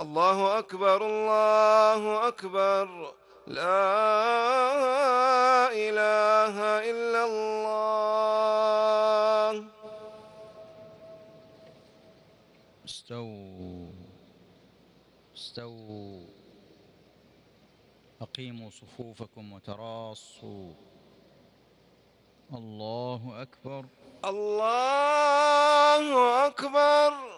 الله أكبر الله أكبر. لا إله إلا الله. استووا استووا. أقيموا صفوفكم وتراصوا. الله أكبر. الله أكبر.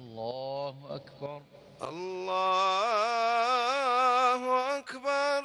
الله أكبر. الله أكبر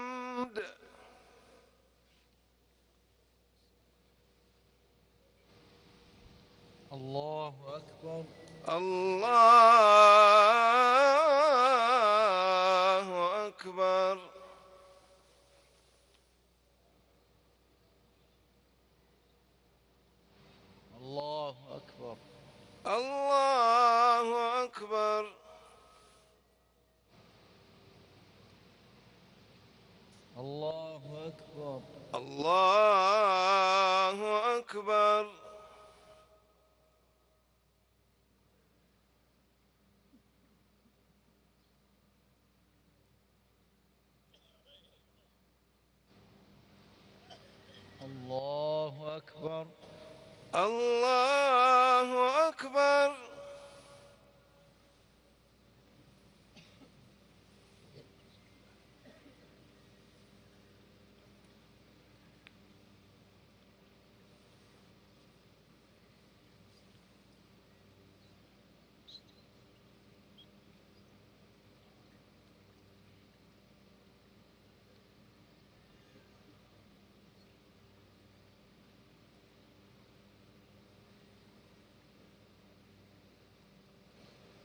love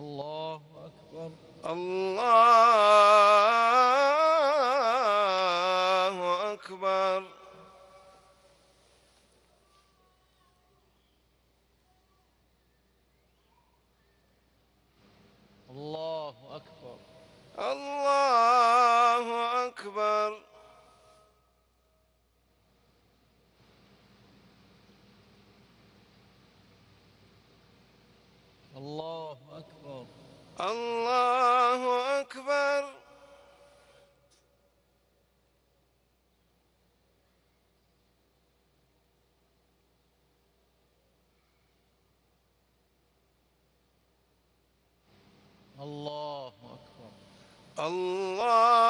الله أكبر الله Allah.